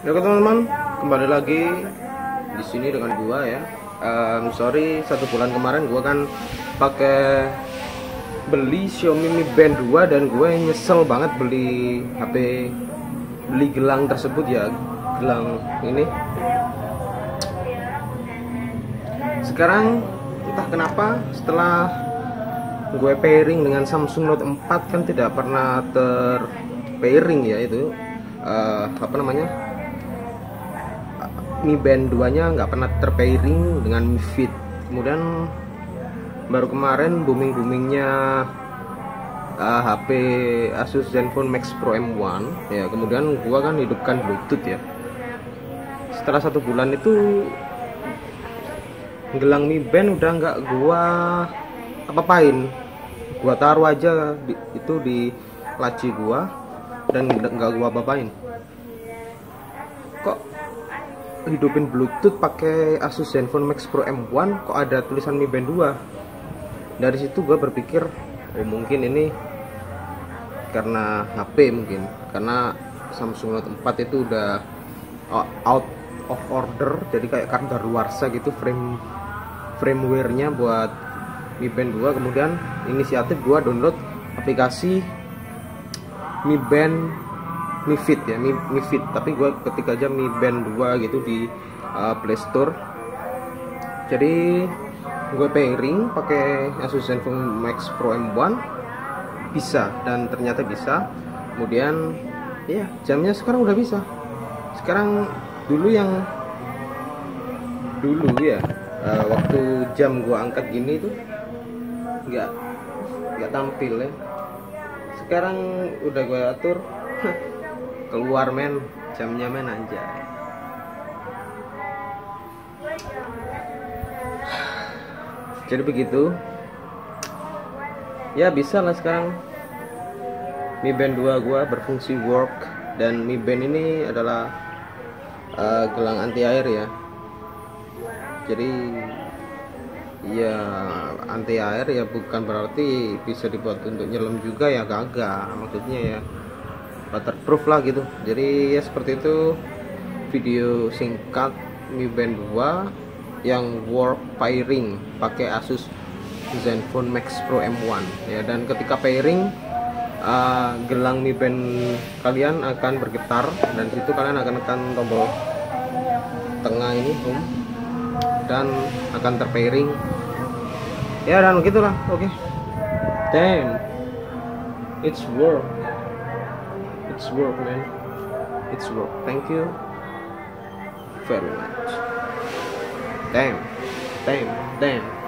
Oke teman-teman, kembali lagi di sini dengan gua ya. Um, sorry satu bulan kemarin gua kan pakai beli Xiaomi Mi Band 2 dan gue nyesel banget beli HP beli gelang tersebut ya gelang ini sekarang entah kenapa setelah gue pairing dengan Samsung Note 4 kan tidak pernah ter pairing ya itu uh, apa namanya Mi Band 2 nya nggak pernah terpairing dengan Mi Fit. Kemudian baru kemarin booming boomingnya uh, eh, HP Asus Zenfone Max Pro M1 ya kemudian gua kan hidupkan Bluetooth ya. Setelah satu bulan itu gelang Mi Band udah nggak gua apa-apain. Gua taruh aja di, itu di laci gua dan nggak gua apa-apain hidupin Bluetooth pakai Asus Zenfone Max Pro M1 kok ada tulisan Mi Band 2 dari situ gue berpikir oh mungkin ini karena HP mungkin karena Samsung Note 4 itu udah out of order jadi kayak kartu luarsa gitu frame firmware-nya buat Mi Band 2 kemudian inisiatif gue download aplikasi Mi Band Mi Fit ya Mi, Mi Fit. Tapi gue ketik aja Mi Band 2 gitu di uh, Play Store. Jadi gue pairing pakai Asus Zenfone Max Pro M1 bisa dan ternyata bisa. Kemudian ya jamnya sekarang udah bisa. Sekarang dulu yang dulu ya uh, waktu jam gue angkat gini tuh nggak nggak tampil ya. Sekarang udah gue atur keluar men. Jamnya men anjay. Jadi begitu. Ya bisa lah sekarang. Mi Band 2 gua berfungsi work. Dan Mi Band ini adalah uh, gelang anti air ya. Jadi ya anti air ya bukan berarti bisa dibuat untuk nyelam juga ya gagak maksudnya ya waterproof lah gitu. Jadi ya seperti itu. Video singkat Mi Band 2 yang work pairing pakai Asus Zenfone Max Pro M1 ya dan ketika pairing uh, gelang Mi Band kalian akan bergetar dan situ kalian akan tekan tombol tengah ini home dan akan terpairing. Ya dan begitulah. Oke. Okay. then it's work it's work man it's work thank you very much Damn. Damn. Damn.